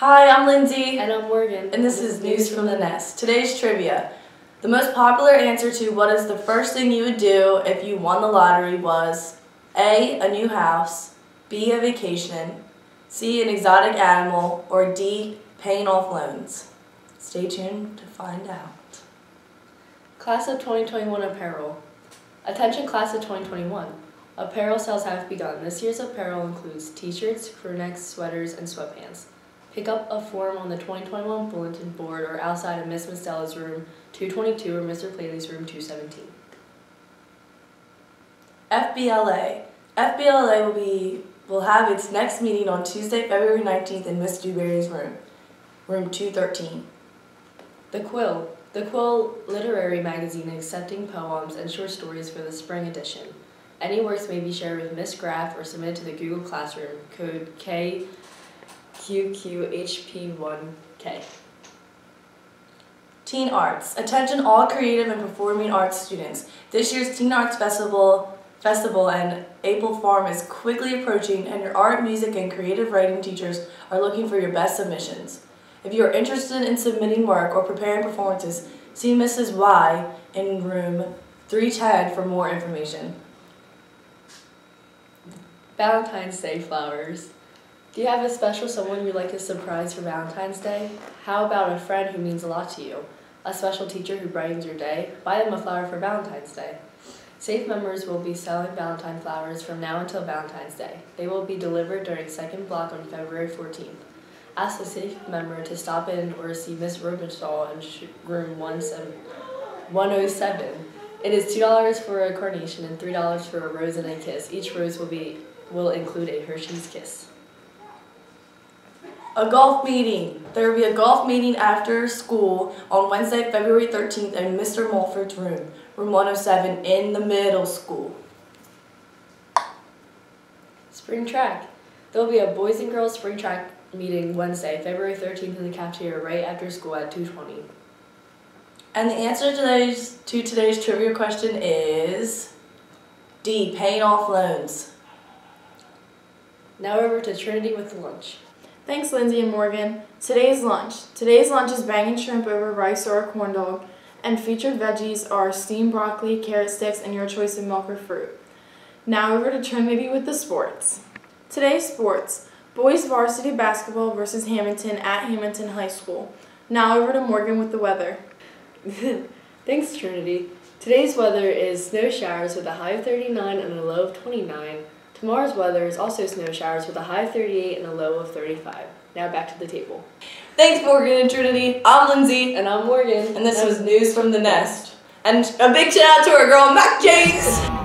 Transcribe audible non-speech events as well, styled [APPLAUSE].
Hi, I'm Lindsay. And I'm Morgan. And this is News from the Nest. Today's trivia. The most popular answer to what is the first thing you would do if you won the lottery was A. A new house, B. A vacation, C. An exotic animal, or D. Paying off loans. Stay tuned to find out. Class of 2021 apparel. Attention class of 2021. Apparel sales have begun. This year's apparel includes t-shirts, crew necks, sweaters, and sweatpants. Pick up a form on the 2021 bulletin board or outside of Miss Mostella's room 222 or Mr. Paley's room 217. FBLA. FBLA will be will have its next meeting on Tuesday, February 19th in Miss Dewberry's room, room 213. The Quill. The Quill Literary Magazine accepting poems and short stories for the spring edition. Any works may be shared with Miss Graff or submitted to the Google Classroom, code KQQHP1K. Teen Arts. Attention all creative and performing arts students. This year's Teen Arts Festival Festival and April Farm is quickly approaching and your art, music, and creative writing teachers are looking for your best submissions. If you are interested in submitting work or preparing performances, see Mrs. Y in room 310 for more information. Valentine's Day flowers. Do you have a special someone you'd like to surprise for Valentine's Day? How about a friend who means a lot to you? A special teacher who brightens your day? Buy them a flower for Valentine's Day. Safe members will be selling Valentine flowers from now until Valentine's Day. They will be delivered during second block on February 14th. Ask the Safe member to stop in or see Miss Robenthal in room 107. It is $2 for a carnation and $3 for a rose and a kiss. Each rose will be will include a Hershey's Kiss. A golf meeting. There will be a golf meeting after school on Wednesday, February 13th in Mr. Mulford's room, room 107 in the middle school. Spring track. There will be a boys and girls spring track meeting Wednesday, February 13th in the cafeteria right after school at 2.20. And the answer to today's, to today's trivia question is D, paying off loans. Now over to Trinity with lunch. Thanks, Lindsay and Morgan. Today's lunch. Today's lunch is banging shrimp over rice or a corn dog, and featured veggies are steamed broccoli, carrot sticks, and your choice of milk or fruit. Now over to Trinity with the sports. Today's sports. Boys varsity basketball versus Hamilton at Hamilton High School. Now over to Morgan with the weather. [LAUGHS] Thanks, Trinity. Today's weather is snow showers with a high of 39 and a low of 29. Tomorrow's weather is also snow showers with a high of 38 and a low of 35. Now back to the table. Thanks, Morgan and Trinity. I'm Lindsay. And I'm Morgan. And this was News from the Nest. And a big shout out to our girl, Mac James.